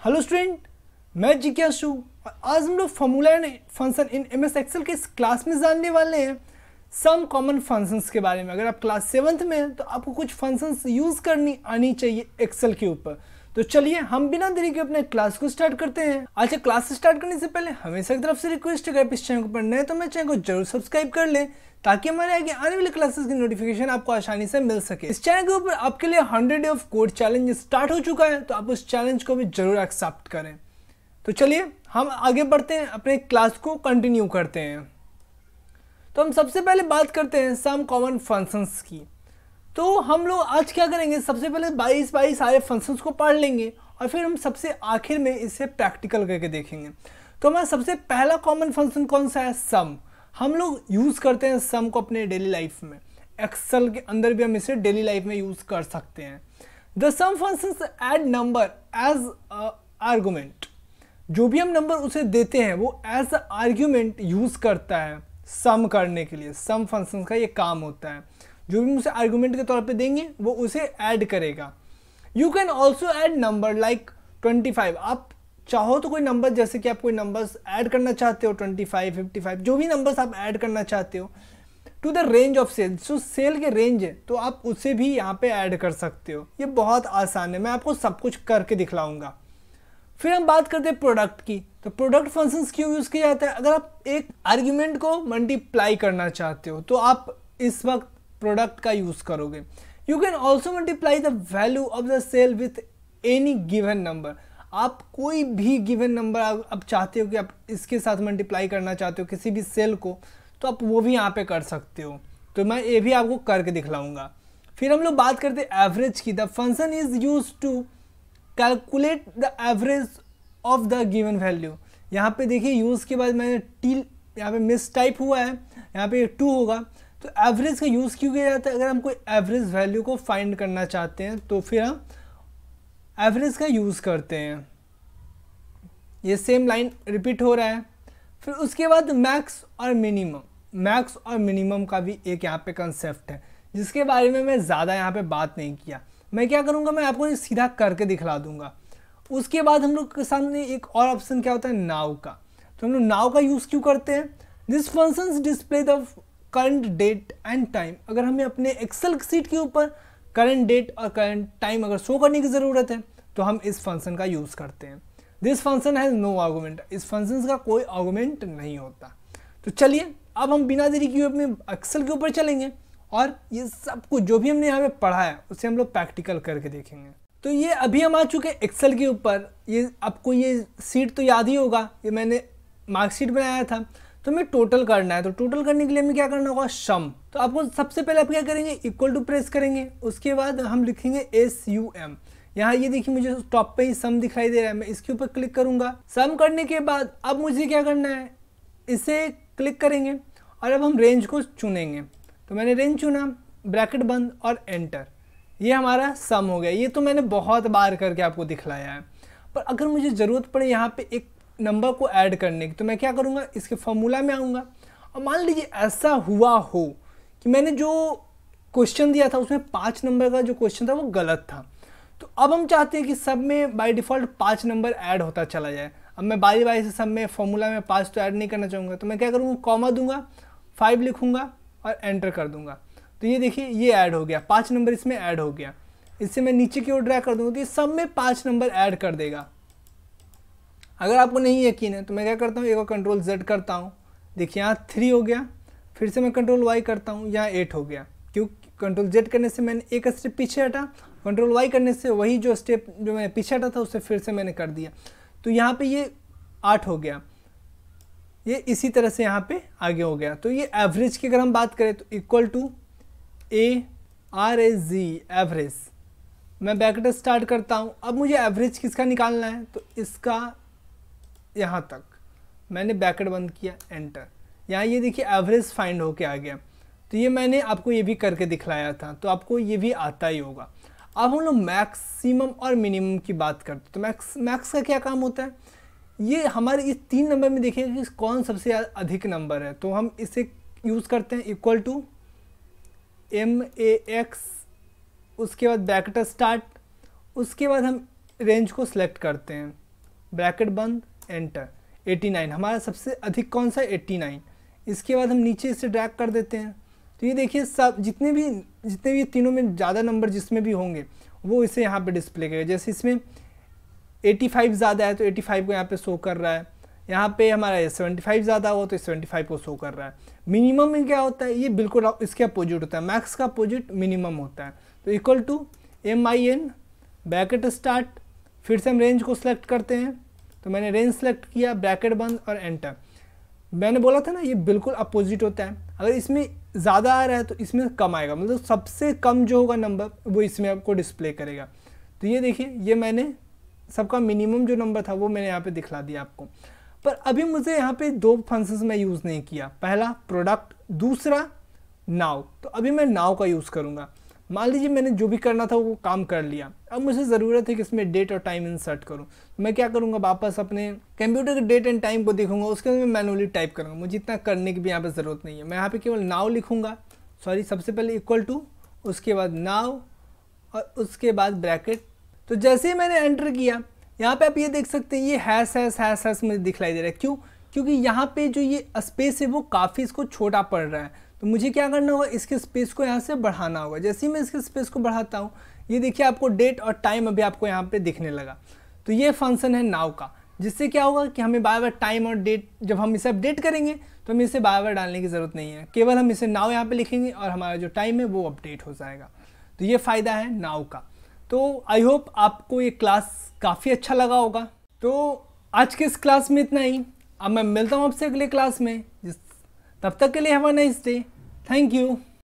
Hello student मैं जिज्ञासु और आज हम लोग formula and function in M S Excel के इस क्लास में जानने वाले हैं सम कॉमन फ़ंक्शंस के बारे में। अगर आप क्लास सेवन्थ में हैं तो आपको कुछ फ़ंक्शंस यूज़ करनी आनी चाहिए एक्सेल के ऊपर। तो चलिए, हम बिना देरी के अपने क्लास को स्टार्ट करते हैं। अच्छा क्लास स्टार्ट करने से पहले हमेशा की तरफ़ से रिक्वेस्ट है, अगर इस चैनल पढ़ना है तो मैं चैनल को ज़रूर सब्सक्राइब कर लें। ताकि हमारे आगे आने वाले क्लासेस की नोटिफिकेशन आपको आसानी से मिल सके। इस चैनल के ऊपर आपके लिए hundred day of code challenge start हो चुका है तो आप उस चैलेंज को भी ज़रूर एक्सेप्ट करें। तो चलिए, हम आगे बढ़ते हैं, अपने क्लास को कंटिन्यू करते हैं। तो हम सबसे पहले बात करते हैं सम कॉमन फ़ंक्शंस की। तो हम लोग आज क्या करेंगे, सबसे पहले 22 22 सारे फ़ंक्शंस को पढ़ लेंगे और फिर हम सबसे आखिर में इसे प्रैक्टिकल करके देखेंगे। तो हमारा सबसे पहला कॉमन फ़ंक्शन कौन सा है? सम हम लोग यूज़ करते हैं सम को अपने डेली लाइफ में। एक्सेल के अंदर भी हम इसे डेली लाइफ में यूज़ कर सकते हैं। The sum function add number as argument जो भी हम नंबर उसे देते हैं, वो एज आर्ग्यूमेंट यूज़ करता है सम करने के लिए। सम फ़ंक्शन का ये काम होता है। जो भी हम उसे आर्गूमेंट के तौर पे देंगे, वो उसे ऐड करेगा। You can also add number like 25 आप चाहो तो कोई नंबर जैसे कि आप कोई नंबर्स ऐड करना चाहते हो 25, 55 जो भी नंबर्स आप ऐड करना चाहते हो to the range of cell जो सेल के रेंज है तो आप उसे भी यहाँ पे ऐड कर सकते हो। ये बहुत आसान है। मैं आपको सब कुछ करके दिखलाऊँगा। फिर हम बात करते हैं प्रोडक्ट की। तो प्रोडक्ट फ़ंक्शंस क्यों यूज़ किया जाता है? अगर आप एक आर्ग्यूमेंट को मल्टीप्लाई करना चाहते हो तो आप इस वक्त प्रोडक्ट का यूज़ करोगे। You can also multiply the value of the cell with any given number आप कोई भी गिवन नंबर आप चाहते हो कि आप इसके साथ मल्टीप्लाई करना चाहते हो, किसी भी सेल को तो आप वो भी यहाँ पे कर सकते हो। तो मैं ये भी आपको करके दिखलाऊँगा। फिर हम लोग बात करते हैं एवरेज की। The function is use to calculate the average of the given value यहाँ पे देखिए यूज़ के बाद मैंने टी यहाँ पे मिस टाइप हुआ है। यहाँ पे टू होगा। तो एवरेज का यूज़ क्यों किया जाता है? अगर हम कोई एवरेज वैल्यू को फाइंड करना चाहते हैं तो फिर हम एवरेज का यूज़ करते हैं। ये सेम लाइन रिपीट हो रहा है। फिर उसके बाद मैक्स और मिनिमम मैक्स और मिनिमम का भी एक यहाँ पे कंसेप्ट है, जिसके बारे में मैं ज़्यादा यहाँ पे बात नहीं किया। मैं क्या करूँगा, मैं आपको सीधा करके दिखला दूँगा। उसके बाद हम लोग के सामने एक और ऑप्शन क्या होता है? नाव का। तो हम लोग नाव का यूज़ क्यों करते हैं? This function display the current date and time अगर हमें अपने एक्सेल सीट के ऊपर करंट डेट और करंट टाइम अगर शो करने की ज़रूरत है तो हम इस फ़ंक्शन का यूज़ करते हैं। This function has no argument इस फ़ंक्शन का कोई आर्गूमेंट नहीं होता। तो चलिए, अब हम बिना देरी की अपने एक्सेल के ऊपर चलेंगे और ये सब कुछ जो भी हमने यहाँ पे पढ़ा है, उसे हम लोग प्रैक्टिकल करके देखेंगे। तो ये अभी हम आ चुके हैं एक्सेल के ऊपर। ये, आपको ये सीट तो याद ही होगा, ये मैंने मार्कशीट बनाया था। तो हमें टोटल करना है। तो टोटल करने के लिए हमें क्या करना होगा? सम तो आपको सबसे पहले आप क्या करेंगे? इक्वल टू प्रेस करेंगे। उसके बाद हम लिखेंगे एस यू एम यहाँ ये देखिए मुझे टॉप पे ही सम दिखाई दे रहा है। मैं इसके ऊपर क्लिक करूँगा। सम करने के बाद अब मुझे क्या करना है? इसे क्लिक करेंगे और अब हम रेंज को चुनेंगे। तो मैंने रेंज चुना ब्रैकेट बंद और एंटर ये हमारा सम हो गया। ये तो मैंने बहुत बार करके आपको दिखलाया है। पर अगर मुझे ज़रूरत पड़े यहाँ पे एक नंबर को ऐड करने की। तो मैं क्या करूँगा? इसके फॉर्मूला में आऊँगा। और मान लीजिए ऐसा हुआ हो कि मैंने जो क्वेश्चन दिया था, उसमें पाँच नंबर का जो क्वेश्चन था, वो गलत था। तो अब हम चाहते हैं कि सब में बाय डिफ़ॉल्ट पाँच नंबर ऐड होता चला जाए। अब मैं बारी बारी से सब में फॉर्मूला में पाँच तो ऐड नहीं करना चाहूँगा। तो मैं क्या करूँगा? कॉमा दूँगा फाइव लिखूँगा और एंटर कर दूँगा। तो ये देखिए, ये ऐड हो गया। पाँच नंबर इसमें ऐड हो गया। इससे मैं नीचे की ओर ड्रैग कर दूँगा। तो ये सब में पाँच नंबर ऐड कर देगा। अगर आपको नहीं यकीन है तो मैं क्या करता हूँ, एक और कंट्रोल जेड करता हूँ। देखिए, यहाँ थ्री हो गया, फिर से मैं कंट्रोल वाई करता हूँ, यहाँ एट हो गया। क्यों? कंट्रोल जेड करने से मैंने एक स्टेप पीछे हटा कंट्रोल वाई करने से वही जो स्टेप जो मैं पीछे हटा था, उसे फिर से मैंने कर दिया। तो यहाँ पे ये आठ हो गया। ये इसी तरह से यहाँ पे आगे हो गया। तो ये एवरेज की अगर हम बात करें तो equal to A R A G average मैं बैकेट स्टार्ट करता हूँ। अब मुझे एवरेज किसका निकालना है? तो इसका यहाँ तक। मैंने बैकेट बंद किया एंटर यहाँ ये देखिए एवरेज फाइंड होके आ गया। तो ये मैंने आपको ये भी करके दिखलाया था। तो आपको ये भी आता ही होगा। अब हम लोग मैक्सिमम और मिनिमम की बात करते हैं। तो मैक्स मैक्स का क्या काम होता है? ये हमारे इस तीन नंबर में देखिए कि कौन सबसे अधिक नंबर है। तो हम इसे यूज़ करते हैं equal to M A X उसके बाद ब्रैकेट स्टार्ट उसके बाद हम रेंज को सिलेक्ट करते हैं। ब्रैकेट बंद एंटर 89 हमारा सबसे अधिक कौन सा? 89 इसके बाद हम नीचे इसे ड्रैग कर देते हैं। तो ये देखिए, सब जितने भी जितने भी तीनों में ज़्यादा नंबर जिसमें भी होंगे, वो इसे यहाँ पे डिस्प्ले करेगा। जैसे इसमें 85 ज़्यादा है तो 85 को यहाँ पे शो कर रहा है। यहाँ पे हमारा 75 ज़्यादा हो तो 75 को शो कर रहा है। मिनिमम में क्या होता है? ये बिल्कुल इसके अपोजिट होता है। मैक्स का अपोजिट मिनिमम होता है। तो equal to M I N bracket start फिर से हम रेंज को सिलेक्ट करते हैं। तो मैंने रेंज सेलेक्ट किया ब्रैकेट बंद और एंटर मैंने बोला था ना, ये बिल्कुल अपोजिट होता है। अगर इसमें ज़्यादा आ रहा है तो इसमें कम आएगा। मतलब सबसे कम जो होगा नंबर वो इसमें आपको डिस्प्ले करेगा। तो ये देखिए, ये मैंने, सबका मिनिमम जो नंबर था, वो मैंने यहाँ पे दिखला दिया आपको। पर अभी मुझे यहाँ पे दो फ़ंक्शंस मैं यूज़ नहीं किया। पहला प्रोडक्ट दूसरा नाव तो अभी मैं नाव का यूज़ करूँगा। मान लीजिए मैंने जो भी करना था वो काम कर लिया। अब मुझे ज़रूरत है कि इसमें डेट और टाइम इंसर्ट करूँ। तो मैं क्या करूँगा, वापस अपने कंप्यूटर के डेट एंड टाइम को देखूँगा, उसके अंदर मैं मैनुअली टाइप करूँगा। मुझे इतना करने की भी यहाँ पर ज़रूरत नहीं है। मैं यहाँ पर केवल नाव लिखूँगा। सॉरी सबसे पहले इक्वल टू उसके बाद नाव और उसके बाद ब्रैकेट तो जैसे ही मैंने एंटर किया, यहाँ पे आप ये देख सकते हैं, ये हैस हैस हैस हैस मुझे दिखलाई दे रहा है। क्यों? क्योंकि यहाँ पे जो ये स्पेस है, वो काफ़ी इसको छोटा पड़ रहा है। तो मुझे क्या करना होगा? इसके स्पेस को यहाँ से बढ़ाना होगा। जैसे ही मैं इसके स्पेस को बढ़ाता हूँ, ये देखिए आपको डेट और टाइम अभी आपको यहाँ पे दिखने लगा। तो ये फ़ंक्शन है नाव का। जिससे क्या होगा कि हमें बार बार टाइम और डेट जब हम इसे अपडेट करेंगे तो हमें इसे बार बार डालने की ज़रूरत नहीं है। केवल हम इसे नाव यहाँ पे लिखेंगे और हमारा जो टाइम है वो अपडेट हो जाएगा। तो ये फ़ायदा है नाव का। तो आई होप आपको ये क्लास काफ़ी अच्छा लगा होगा। तो आज के इस क्लास में इतना ही। अब मैं मिलता हूँ आपसे अगले क्लास में, जिस तब तक के लिए have a nice day thank you